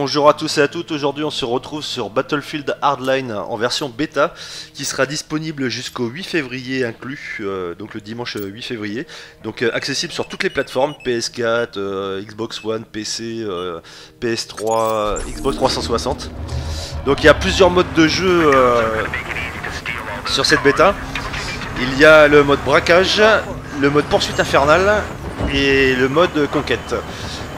Bonjour à tous et à toutes, aujourd'hui on se retrouve sur Battlefield Hardline en version bêta qui sera disponible jusqu'au 8 février inclus, euh, donc le dimanche 8 février, donc euh, accessible sur toutes les plateformes, PS4, euh, Xbox One, PC, PS3, Xbox 360. Donc il y a plusieurs modes de jeu sur cette bêta. Il y a le mode braquage, le mode poursuite infernale et le mode conquête.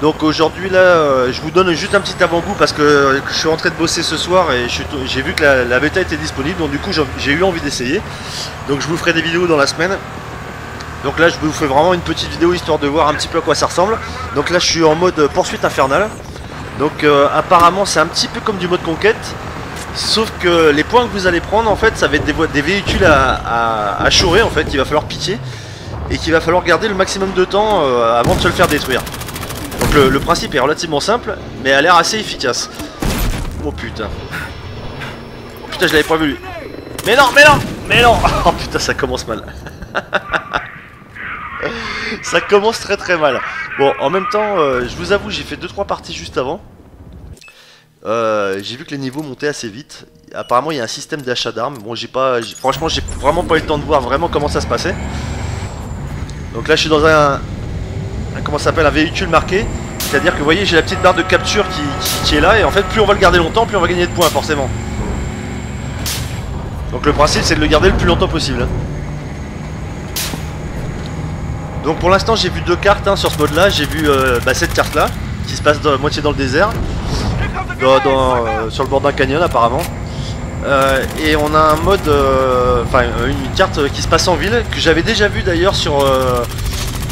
Donc aujourd'hui là, euh, je vous donne juste un petit avant-goût parce que je suis rentré de bosser ce soir et j'ai vu que la, bêta était disponible, donc du coup j'ai eu envie d'essayer. Donc je vous ferai des vidéos dans la semaine. Donc là je vous fais vraiment une petite vidéo histoire de voir un petit peu à quoi ça ressemble. Donc là je suis en mode poursuite infernale. Donc euh, apparemment c'est un petit peu comme du mode conquête. Sauf que les points que vous allez prendre en fait ça va être des, véhicules à, à, chourer en fait, il va falloir pitié. Et qu'il va falloir garder le maximum de temps euh, avant de se le faire détruire. Le, principe est relativement simple, mais a l'air assez efficace. Oh putain. Oh putain, je l'avais pas vu. Mais non, mais non, mais non Oh putain, ça commence mal. ça commence très très mal. Bon, en même temps, euh, je vous avoue, j'ai fait 2-3 parties juste avant. Euh, j'ai vu que les niveaux montaient assez vite. Apparemment, il y a un système d'achat d'armes. Bon, j'ai pas, franchement, j'ai vraiment pas eu le temps de voir vraiment comment ça se passait. Donc là, je suis dans un, comment s'appelle un véhicule marqué. C'est-à-dire que vous voyez j'ai la petite barre de capture qui, est là et en fait plus on va le garder longtemps plus on va gagner de points forcément. Donc le principe c'est de le garder le plus longtemps possible. Donc pour l'instant j'ai vu deux cartes hein, sur ce mode là, j'ai vu euh, bah, cette carte là qui se passe moitié dans le désert, euh, sur le bord d'un canyon apparemment. Euh, et on a un mode, enfin une carte qui se passe en ville que j'avais déjà vu d'ailleurs sur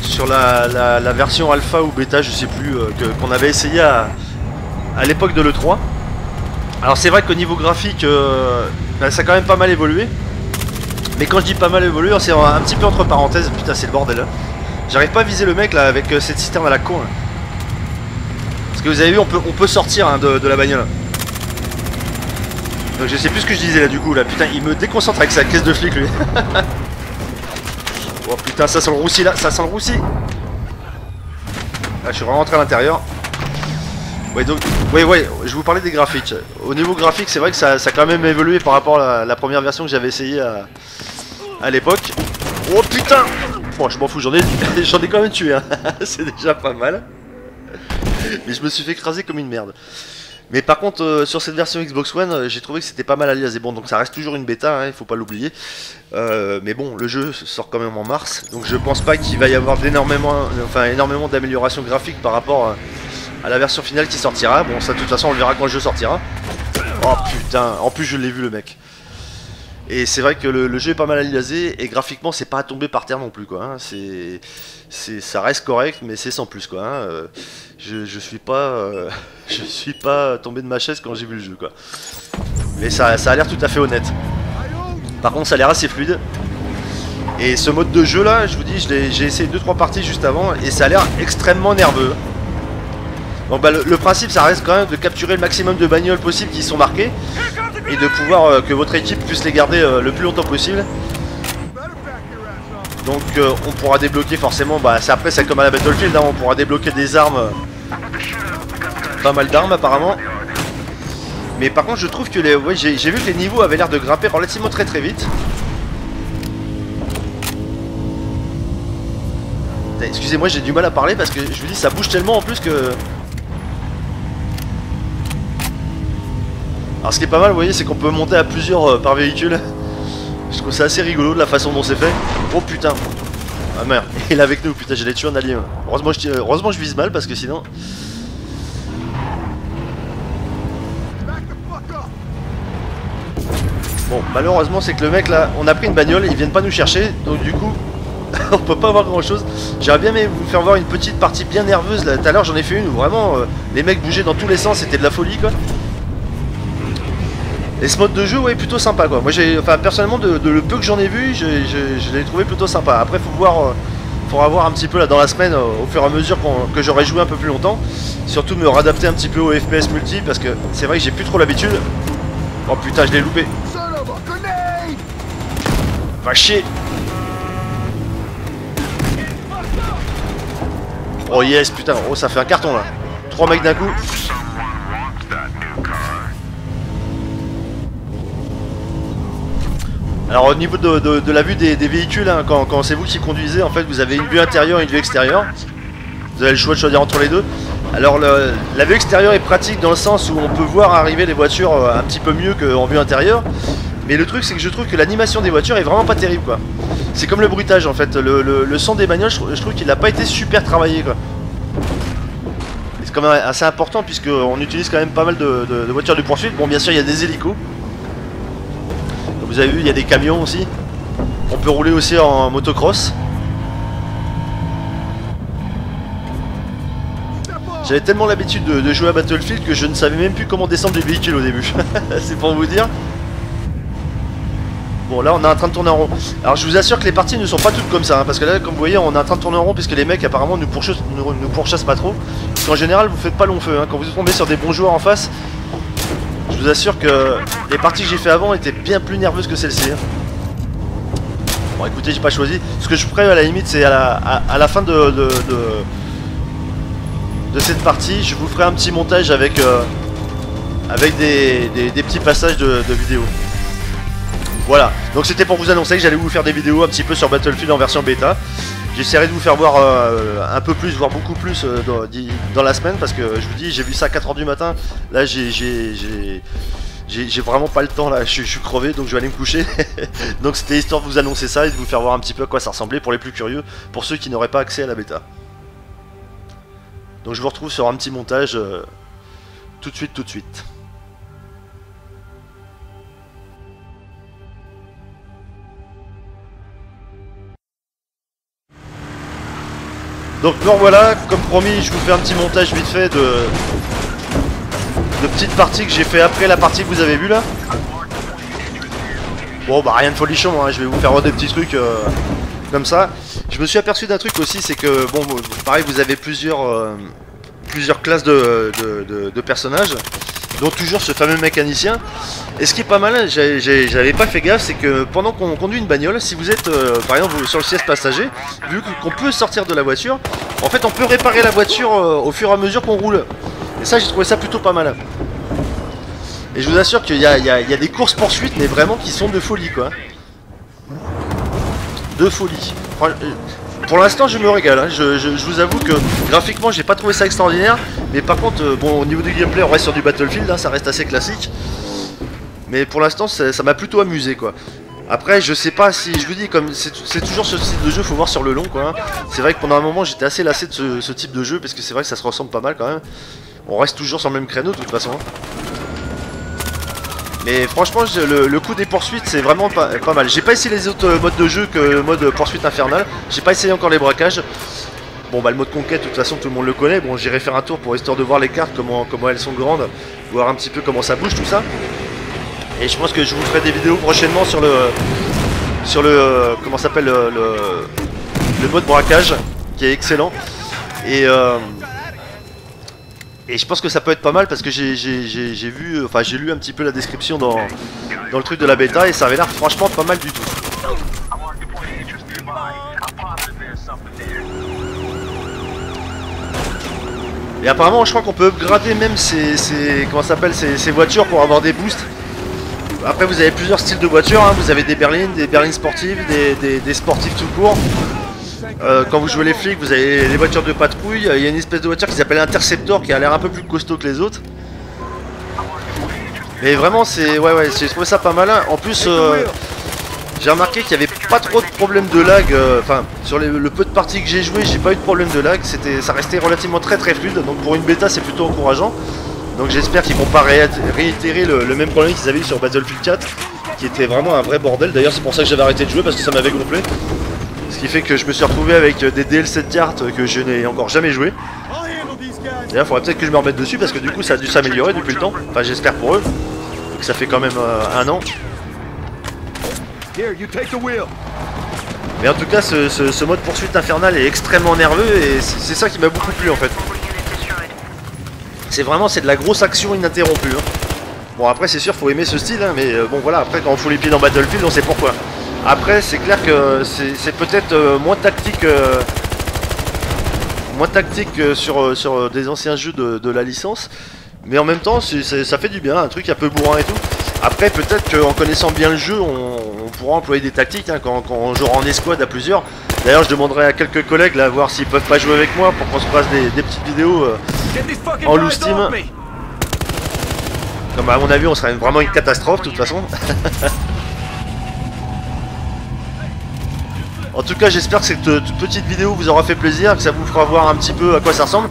sur la, version alpha ou bêta, je sais plus, euh, qu'on avait essayé à, l'époque de l'E3. Alors c'est vrai qu'au niveau graphique, euh, bah, ça a quand même pas mal évolué. Mais quand je dis pas mal évolué, c'est un, petit peu entre parenthèses, putain c'est le bordel. Hein. J'arrive pas à viser le mec là avec euh, cette citerne à la con. Parce que vous avez vu, on peut, on peut sortir hein, de, de, la bagnole. Donc je sais plus ce que je disais là du coup là, putain il me déconcentre avec sa caisse de flic lui. Oh putain, ça sent le roussi là, ça sent le roussi. Ah, je suis vraiment rentré à l'intérieur. Ouais, donc, ouais, je vous parlais des graphiques. Au niveau graphique, c'est vrai que ça, a quand même évolué par rapport à la, première version que j'avais essayé à, l'époque. Oh putain Bon, je m'en fous, j'en ai, j'en ai quand même tué, hein. c'est déjà pas mal. Mais je me suis fait écraser comme une merde. Mais par contre, euh, sur cette version Xbox One, euh, j'ai trouvé que c'était pas mal aliasé. Bon, donc ça reste toujours une bêta, hein, il faut pas l'oublier. Euh, mais bon, le jeu sort quand même en mars, donc je pense pas qu'il va y avoir énormément, énormément d'améliorations graphiques par rapport à la version finale qui sortira. Bon, ça de toute façon, on le verra quand le jeu sortira. Oh putain, en plus je l'ai vu le mec. Et c'est vrai que le, jeu est pas mal aliasé et graphiquement c'est pas à tomber par terre non plus quoi. Hein. C'est, ça reste correct mais c'est sans plus quoi. Hein. Euh, je, suis pas, euh, je suis pas tombé de ma chaise quand j'ai vu le jeu quoi. Mais ça, ça a l'air tout à fait honnête. Par contre ça a l'air assez fluide. Et ce mode de jeu là, je vous dis, j'ai essayé 2-3 parties juste avant et ça a l'air extrêmement nerveux. Donc bah, le, principe ça reste quand même de capturer le maximum de bagnoles possibles qui sont marquées et de pouvoir euh, que votre équipe puisse les garder euh, le plus longtemps possible. Donc euh, on pourra débloquer forcément, bah c'est après c'est comme à la Battlefield, hein, on pourra débloquer des armes, pas mal d'armes apparemment. Mais par contre je trouve que les, j'ai vu que les niveaux avaient l'air de grimper relativement très très vite. Excusez-moi j'ai du mal à parler parce que je vous dis ça bouge tellement en plus que... Alors ce qui est pas mal, vous voyez, c'est qu'on peut monter à plusieurs euh, par véhicule. Je trouve ça assez rigolo de la façon dont c'est fait. Oh putain Ah merde, il est avec nous, putain, j'allais tuer un allié. Heureusement je, heureusement je vise mal parce que sinon... Bon, malheureusement c'est que le mec là, on a pris une bagnole, ils viennent pas nous chercher, donc du coup, on peut pas voir grand chose. J'aurais bien aimé vous faire voir une petite partie bien nerveuse là. Tout à l'heure j'en ai fait une où vraiment euh, les mecs bougeaient dans tous les sens, c'était de la folie quoi. Et ce mode de jeu, ouais, plutôt sympa quoi. Moi, j'ai, enfin, personnellement, de, le peu que j'en ai vu, je, l'ai trouvé plutôt sympa. Après, faut voir, euh, faudra voir un petit peu là dans la semaine, euh, au fur et à mesure que j'aurai joué un peu plus longtemps. Surtout me réadapter un petit peu au FPS multi, parce que c'est vrai que j'ai plus trop l'habitude. Oh putain, je l'ai loupé. Va chier. Oh yes, putain, oh ça fait un carton là. Trois mecs d'un coup. Alors au niveau de, la vue des, véhicules, hein, quand, c'est vous qui conduisez, en fait vous avez une vue intérieure et une vue extérieure. Vous avez le choix de choisir entre les deux. Alors la vue extérieure est pratique dans le sens où on peut voir arriver les voitures euh, un petit peu mieux qu'en vue intérieure. Mais le truc c'est que je trouve que l'animation des voitures est vraiment pas terrible quoi. C'est comme le bruitage en fait. Le, son des bagnoles, je, trou- je trouve qu'il n'a pas été super travaillé quoi. C'est quand même assez important puisqu'on utilise quand même pas mal de, de- de voitures de poursuite. Bon bien sûr il y a des hélicos. Vous avez vu il y a des camions aussi. On peut rouler aussi en motocross. J'avais tellement l'habitude de, jouer à Battlefield que je ne savais même plus comment descendre les véhicules au début. C'est pour vous dire. Bon là on est en train de tourner en rond. Alors je vous assure que les parties ne sont pas toutes comme ça. hein, parce que là comme vous voyez on est en train de tourner en rond puisque les mecs apparemment nous pourchassent, nous pourchassent pas trop. Parce qu'en général vous faites pas long feu. hein. Quand vous tombez sur des bons joueurs en face, je vous assure que les parties que j'ai fait avant étaient bien plus nerveuses que celle-ci. hein. Bon écoutez j'ai pas choisi. Ce que je ferai à la limite c'est à la, fin de, cette partie, je vous ferai un petit montage avec, euh, des, petits passages de vidéos. Voilà, donc c'était pour vous annoncer que j'allais vous faire des vidéos un petit peu sur Battlefield en version bêta. J'essaierai de vous faire voir euh, un peu plus, voire beaucoup plus euh, dans, dans la semaine parce que je vous dis, j'ai vu ça à 4h du matin. Là, j'ai- j'ai vraiment pas le temps là, je, suis- je suis crevé donc je vais aller me coucher. donc c'était histoire de vous annoncer ça et de vous faire voir un petit peu à quoi ça ressemblait pour les plus curieux, pour ceux qui n'auraient pas accès à la bêta. Donc je vous retrouve sur un petit montage euh, tout de suite, tout de suite. Donc me voilà, comme promis, je vous fais un petit montage vite fait de, de petites parties que j'ai fait après la partie que vous avez vue là. Bon bah rien de folichon, hein, je vais vous faire des petits trucs euh, comme ça. Je me suis aperçu d'un truc aussi, c'est que bon, pareil, vous avez plusieurs, euh, classes de personnages, dont toujours ce fameux mécanicien. Et ce qui est pas mal, j'avais pas fait gaffe, c'est que pendant qu'on conduit une bagnole, si vous êtes euh, par exemple sur le siège passager, vu qu'on peut sortir de la voiture, en fait on peut réparer la voiture euh, au fur et à mesure qu'on roule. Et ça j'ai trouvé ça plutôt pas mal. Et je vous assure qu'il y, a- des courses poursuites, mais vraiment qui sont de folie quoi. De folie. Fran- euh, Pour l'instant, je me régale. hein. Je- je vous avoue que graphiquement, j'ai pas trouvé ça extraordinaire. Mais par contre, euh, bon, au niveau du gameplay, on reste sur du Battlefield. hein, ça reste assez classique. Mais pour l'instant, ça m'a plutôt amusé quoi. Après, je sais pas si je vous dis, comme c'est toujours ce style de jeu, faut voir sur le long quoi. hein. C'est vrai que pendant un moment, j'étais assez lassé de ce, type de jeu parce que c'est vrai que ça se ressemble pas mal quand même. On reste toujours sur le même créneau de toute façon. hein. Mais franchement, le, coup des poursuites, c'est vraiment pas, mal. J'ai pas essayé les autres euh, modes de jeu que mode poursuite infernale. J'ai pas essayé encore les braquages. Bon, bah, le mode conquête, de toute façon, tout le monde le connaît. Bon, j'irai faire un tour pour histoire de voir les cartes, comment, elles sont grandes, voir un petit peu comment ça bouge, tout ça. Et je pense que je vous ferai des vidéos prochainement sur le. Sur le. euh, Comment s'appelle le, le, mode braquage, qui est excellent. Et. euh, et je pense que ça peut être pas mal parce que j'ai vu, enfin j'ai lu un petit peu la description dans, dans le truc de la bêta et ça avait l'air franchement pas mal du tout. Et apparemment je crois qu'on peut upgrader même ces, comment ces, voitures pour avoir des boosts. Après vous avez plusieurs styles de voitures, hein. vous avez des berlines, des berlines sportives, des, des- sportives tout court. Euh, quand vous jouez les flics, vous avez les voitures de patrouille. Il y a une espèce de voiture qui s'appelle Interceptor qui a l'air un peu plus costaud que les autres. Mais vraiment, c'est ouais, ouais, j'ai trouvé ça pas mal. En plus, euh, j'ai remarqué qu'il y avait pas trop de problèmes de lag. euh, Enfin, sur le peu de parties que j'ai joué, j'ai pas eu de problème de lag. Ça restait relativement très très fluide. Donc pour une bêta, c'est plutôt encourageant. Donc j'espère qu'ils vont pas ré- réitérer le, même problème qu'ils avaient eu sur Battlefield 4, qui était vraiment un vrai bordel. D'ailleurs, c'est pour ça que j'avais arrêté de jouer parce que ça m'avait gonflé. Ce qui fait que je me suis retrouvé avec des DLC de cartes que je n'ai encore jamais joué. D'ailleurs, il faudrait peut-être que je me remette dessus parce que du coup, ça a dû s'améliorer depuis le temps. Enfin, j'espère pour eux. Donc ça fait quand même euh, un an. Mais en tout cas, ce, ce- mode poursuite infernale est extrêmement nerveux et c'est ça qui m'a beaucoup plu en fait. C'est vraiment c'est de la grosse action ininterrompue. hein. Bon après c'est sûr faut aimer ce style hein, mais euh, bon voilà après quand on fout les pieds dans Battlefield on sait pourquoi. Après c'est clair que c'est peut-être euh, moins tactique euh, moins tactique que sur, sur des anciens jeux de, de la licence mais en même temps ça fait du bien un truc un peu bourrin et tout. Après, peut-être qu'en connaissant bien le jeu, on, on pourra employer des tactiques hein, quand, quand on jouera en escouade à plusieurs. D'ailleurs, je demanderai à quelques collègues là, voir s'ils peuvent pas jouer avec moi pour qu'on se fasse des, des petites vidéos. euh, En loose team. comme à mon avis, on serait vraiment une catastrophe de toute façon. en tout cas, j'espère que cette toute petite vidéo vous aura fait plaisir, que ça vous fera voir un petit peu à quoi ça ressemble.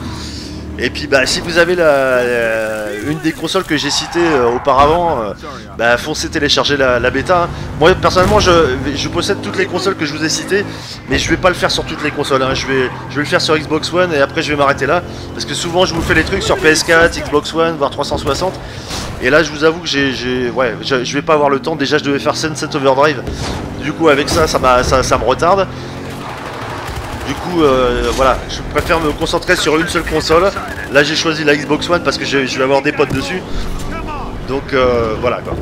Et puis, bah, si vous avez la, la- une des consoles que j'ai citées euh, auparavant, euh, bah, foncez télécharger la, bêta. hein. Moi, personnellement, je, je possède toutes les consoles que je vous ai citées, mais je vais pas le faire sur toutes les consoles. hein. Je, vais, je vais le faire sur Xbox One et après, je vais m'arrêter là. Parce que souvent, je vous fais les trucs sur PS4, Xbox One, voire 360. Et là, je vous avoue que j'ai, ouais, je, je vais pas avoir le temps. Déjà, je devais faire Sunset Overdrive. Du coup, avec ça, ça, ça, ça me retarde. Du coup, euh, voilà, je préfère me concentrer sur une seule console. Là, j'ai choisi la Xbox One parce que je, vais avoir des potes dessus. Donc, euh, voilà quoi.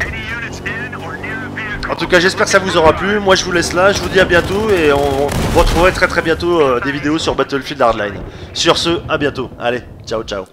En tout cas, j'espère que ça vous aura plu. Moi, je vous laisse là. Je vous dis à bientôt et on, on retrouverait très très bientôt euh, des vidéos sur Battlefield Hardline. Sur ce, à bientôt. Allez, ciao ciao.